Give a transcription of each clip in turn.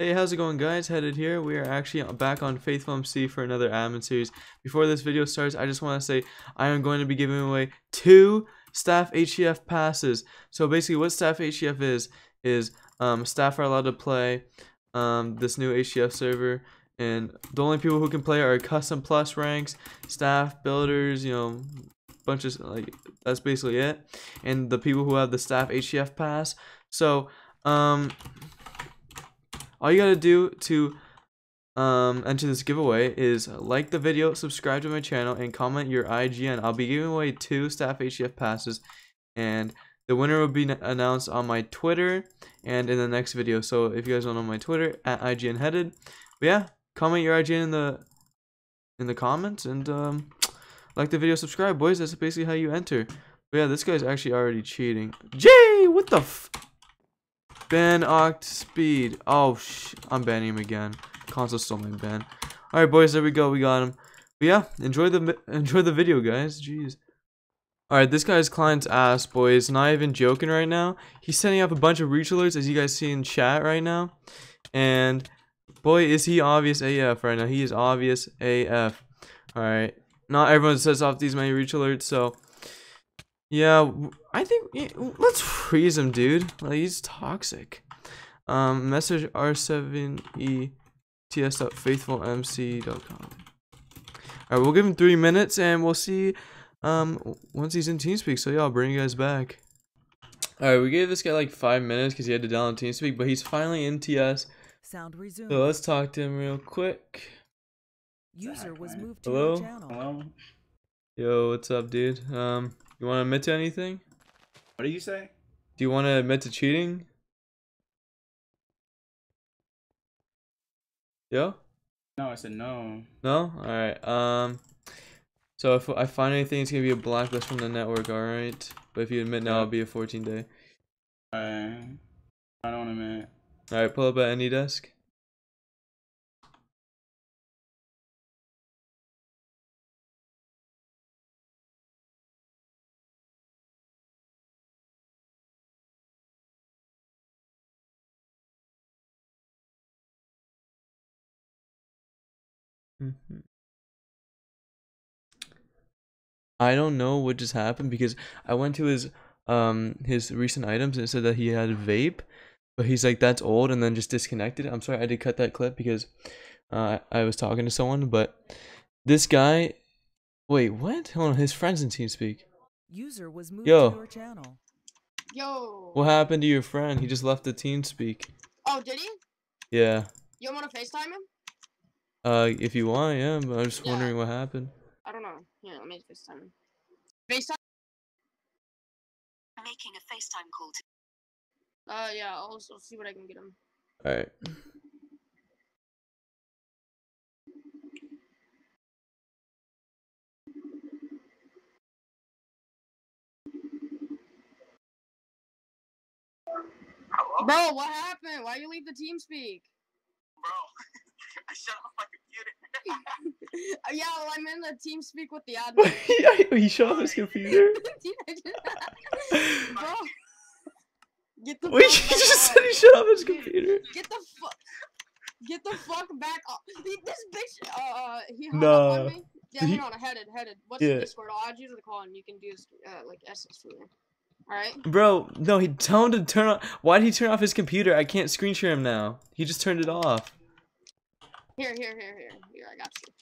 Hey, how's it going guys? Headed here. We are actually back on Faithful MC for another admin series. Before this video starts, I just want to say I am going to be giving away two staff HCF passes. So basically what staff HCF is, is um, staff are allowed to play um, this new HCF server. And the only people who can play are custom plus ranks, staff, builders, you know, bunch of, like, that's basically it. And the people who have the staff HCF pass. So, um, all you gotta do to um, enter this giveaway is like the video, subscribe to my channel, and comment your IGN. I'll be giving away two staff HCF passes, and the winner will be announced on my Twitter and in the next video. So if you guys don't know my Twitter at IGN headed, but yeah, comment your IGN in the in the comments and um, like the video, subscribe, boys. That's basically how you enter. But yeah, this guy's actually already cheating. Jay, what the f? Ban Oct Speed. Oh, sh I'm banning him again. Console stole my ban. Alright, boys, there we go. We got him. But yeah, enjoy the enjoy the video, guys. Jeez. Alright, this guy's client's ass, boys. Not even joking right now. He's sending up a bunch of reach alerts, as you guys see in chat right now. And, boy, is he obvious AF right now. He is obvious AF. Alright. Not everyone sets off these many reach alerts, so yeah, I think let's freeze him, dude. Like, he's toxic. Um, message r7e ts.faithfulmc.com. Alright, we'll give him three minutes and we'll see um once he's in TeamSpeak. So yeah, I'll bring you guys back. Alright, we gave this guy like five minutes because he had to download TeamSpeak, but he's finally in TS. Sound resumed. So let's talk to him real quick. User was moved to Hello? channel. Hello. Yo, what's up, dude? Um, you want to admit to anything? What do you say? Do you want to admit to cheating? Yo? No, I said no. No? Alright, um... So if I find anything, it's gonna be a blacklist from the network, alright? But if you admit now, it'll be a 14 day. Alright. I don't admit. Alright, pull up at AnyDesk. Mm-hmm. I don't know what just happened because I went to his um his recent items and it said that he had a vape, but he's like that's old and then just disconnected. I'm sorry I did cut that clip because uh, I was talking to someone, but this guy, wait, what? Hold on, his friends in TeamSpeak. User was moved Yo. to your channel. Yo. What happened to your friend? He just left the TeamSpeak. Oh, did he? Yeah. You want to FaceTime him? Uh, if you want, yeah. But I'm just yeah. wondering what happened. I don't know. Yeah, let me FaceTime. FaceTime. Making a FaceTime call. To uh, yeah. I'll, I'll see what I can get him. All right. Bro, what happened? Why you leave the TeamSpeak? Bro, I shut off my computer. yeah, well, I'm in the TeamSpeak with the admin. he shut off his computer. Bro, get the. Wait, he just said he shut off his computer. Get the fuck. Get the fuck back off. This bitch, uh, uh he hung no. up on me. Yeah, hang on, headed, headed. What's yeah. the Discord? I'll add you to the call and you can do this, uh, like, SS for me. Alright? Bro, no, he tell him to turn on. Why did he turn off his computer? I can't screen share him now. He just turned it off. Here, here, here, here. Here, I got you.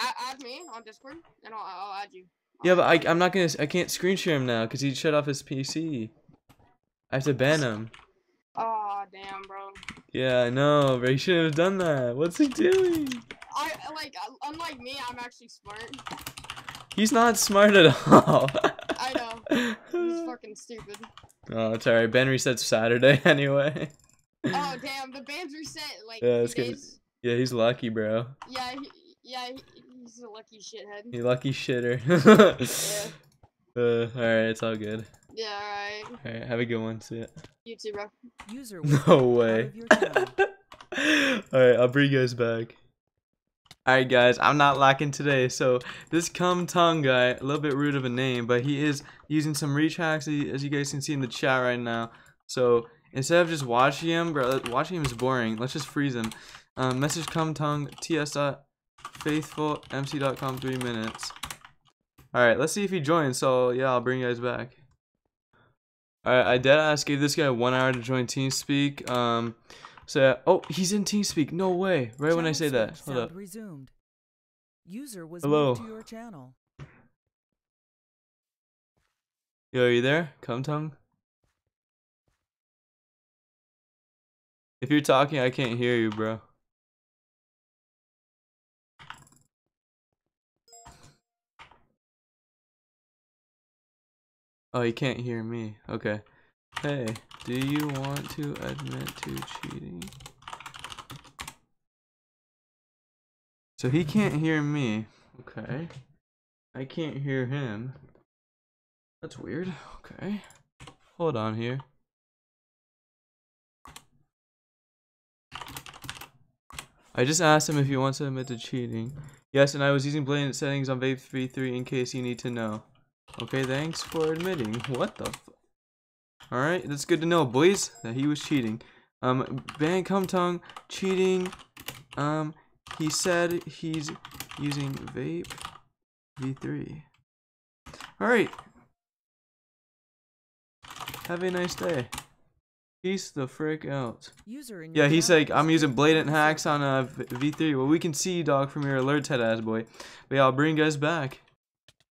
Add, add me on Discord, and I'll, I'll add you. Yeah, but I, I'm not gonna. I can't screen share him now because he shut off his PC. I have to ban him. Oh damn, bro. Yeah, I know, but he shouldn't have done that. What's he doing? I like, unlike me, I'm actually smart. He's not smart at all. I know. He's fucking stupid. Oh, it's alright. Ben resets Saturday anyway. oh damn, the band's reset like. Yeah, it's good. Yeah, he's lucky, bro. Yeah, he, yeah, he, he's a lucky shithead. He lucky shitter. yeah. Uh, alright, it's all good. Yeah, alright. Alright, have a good one. See ya. You too, bro. User no way. alright, I'll bring you guys back. Alright guys, I'm not lacking today. So this Cum Tongue guy, a little bit rude of a name, but he is using some reach hacks as you guys can see in the chat right now. So instead of just watching him, bro, watching him is boring. Let's just freeze him. Um, message come tongue ts dot faithful mc.com three minutes. All right, let's see if he joins. So yeah, I'll bring you guys back. All right, I dead ass gave this guy one hour to join TeamSpeak. Um, so oh, he's in TeamSpeak. No way! Right when I say that, hold up. Resumed. User was Hello. moved to your channel. Yo, are you there? Come tongue. If you're talking, I can't hear you, bro. Oh, you can't hear me. Okay. Hey, do you want to admit to cheating? So he can't hear me. Okay. I can't hear him. That's weird. Okay. Hold on here. I just asked him if he wants to admit to cheating. Yes, and I was using blatant settings on Vape V3 in case you need to know. Okay, thanks for admitting. What the f- Alright, that's good to know, boys, that he was cheating. Um, ban cum tongue, cheating. Um, he said he's using Vape V3. Alright. Have a nice day. Peace the frick out. User in Yeah, he's like, I'm using blatant hacks on uh, v- V3. Well, we can see, you, dog, from your alerts, head ass boy. But yeah, I'll bring you guys back.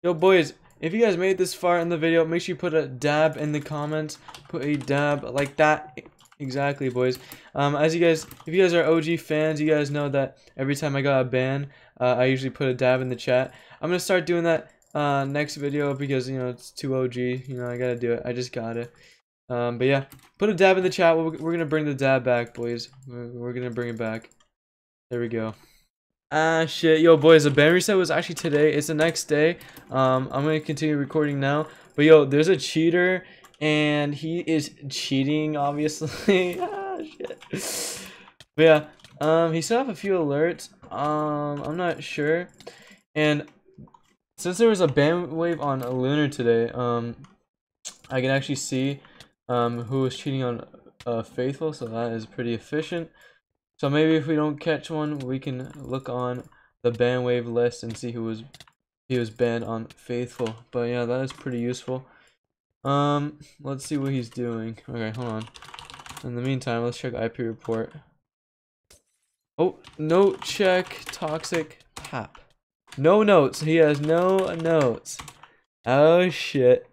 Yo, boys, if you guys made this far in the video, make sure you put a dab in the comments. Put a dab like that. Exactly, boys. Um, as you guys, if you guys are OG fans, you guys know that every time I got a ban, uh, I usually put a dab in the chat. I'm gonna start doing that uh, next video because you know it's too OG. You know I gotta do it. I just gotta. Um, but yeah, put a dab in the chat. We're, we're gonna bring the dab back, boys. We're, we're gonna bring it back. There we go. Ah shit, yo boys, the ban reset was actually today. It's the next day. Um, I'm gonna continue recording now. But yo, there's a cheater, and he is cheating, obviously. ah shit. But yeah, um, he set off a few alerts. Um, I'm not sure. And since there was a ban wave on a Lunar today, um, I can actually see um who was cheating on uh Faithful, so that is pretty efficient. So maybe if we don't catch one, we can look on the ban wave list and see who was he was banned on Faithful. But yeah, that is pretty useful. Um, let's see what he's doing. Okay, hold on. In the meantime, let's check IP report. Oh, note check toxic pap. No notes. He has no notes. Oh shit.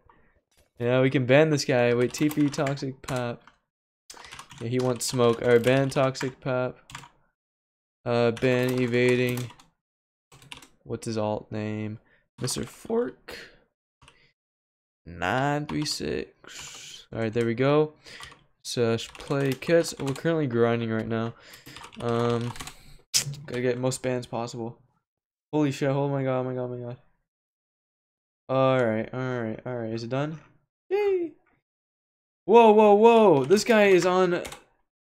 Yeah, we can ban this guy. Wait, TP toxic pap. Yeah, he wants smoke. Alright, ban toxic pap. Uh, ban evading. What's his alt name? Mr. Fork. 936. Alright, there we go. So, play kits. We're currently grinding right now. Um, gotta get most bans possible. Holy shit, oh my god, oh my god, oh my god. Alright, alright, alright. Is it done? Whoa, whoa, whoa! This guy is on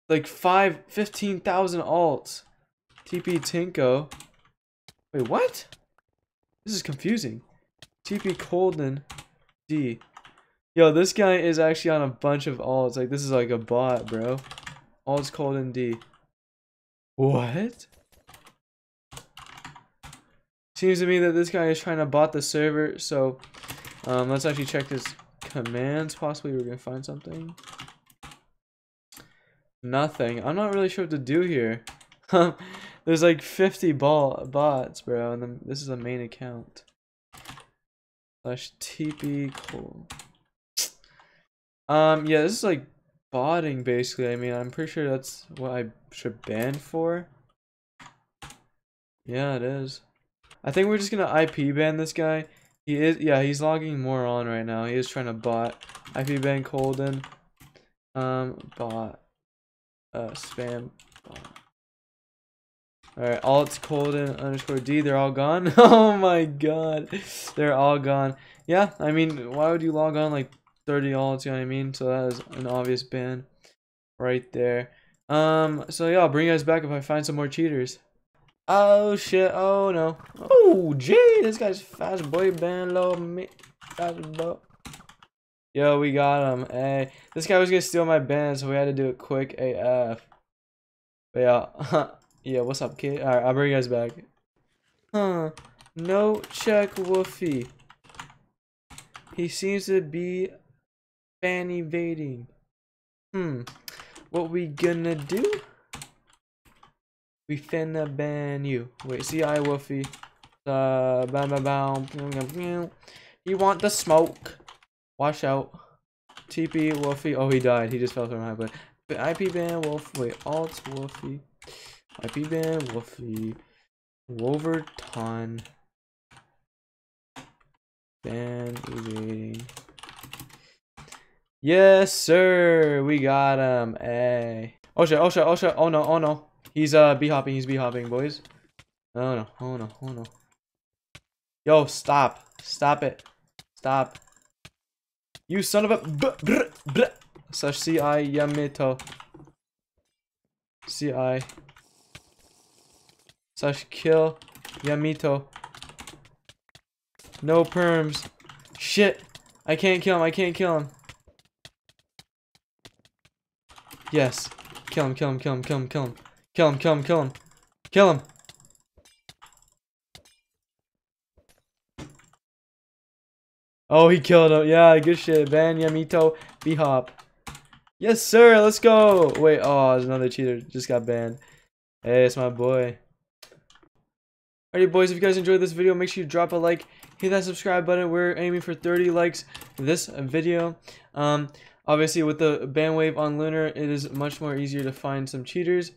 like five, 15,000 alts. TP Tinko. Wait, what? This is confusing. TP Colden D. Yo, this guy is actually on a bunch of alts. Like, this is like a bot, bro. Alts Colden D. What? Seems to me that this guy is trying to bot the server, so um, let's actually check his commands. Possibly we're gonna find something. Nothing. I'm not really sure what to do here. There's like 50 ball bots, bro, and then this is a main account. Slash TP cool. Um, yeah, this is like botting basically. I mean, I'm pretty sure that's what I should ban for. Yeah, it is. I think we're just gonna IP ban this guy. He is, yeah, he's logging more on right now. He is trying to bot. IP ban Colden. Um, bot. Uh, spam bot. Alright, alt Colden underscore D, they're all gone. oh my god. They're all gone. Yeah, I mean, why would you log on like 30 alts, you know what I mean? So that is an obvious ban right there. Um, so yeah, I'll bring you guys back if I find some more cheaters. Oh shit, oh no. Oh, gee, this guy's fast boy band low me. Fast. Yo, we got him. Hey, this guy was gonna steal my band, so we had to do it quick AF. But yeah, yeah. What's up, kid? All right, I'll bring you guys back. Huh? No check, Woofy. He seems to be fan evading. Hmm. What we gonna do? We finna ban you. Wait, see, I Woofy. Uh, bam, bam, bam. You want the smoke? Watch out. TP Wolfie. Oh, he died. He just fell from high. But IP ban Wolf. Wait, alt Wolfie. IP ban Wolfie. Wolverton. Ban evading. Yes, sir. We got him. Hey. Oh shit. Oh shit. Oh shit. Oh no. Oh no. He's uh b hopping. He's b hopping, boys. Oh no. Oh no. Oh no. Yo, stop. Stop it. Stop. You son of a br br Slash CI Yamato. CI. Slash kill Yamito. No perms. Shit. I can't kill him. I can't kill him. Yes. Kill him, kill him, kill him, kill him, kill him. Kill him, kill him, kill him. Kill him. Oh, he killed him. Yeah, good shit. Ban Yamito B-Hop. Yes, sir. Let's go. Wait. Oh, there's another cheater. Just got banned. Hey, it's my boy. Alrighty, boys. If you guys enjoyed this video, make sure you drop a like. Hit that subscribe button. We're aiming for 30 likes this video. Um, obviously, with the ban wave on Lunar, it is much more easier to find some cheaters.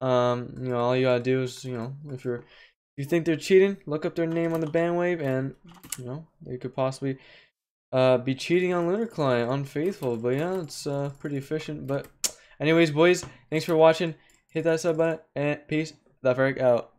Um, you know, all you gotta do is, you know, if you're if you think they're cheating, look up their name on the ban wave, and you know they could possibly uh, be cheating on Lunar Client, unfaithful. But yeah, it's uh, pretty efficient. But anyways, boys, thanks for watching. Hit that sub button and peace. That out.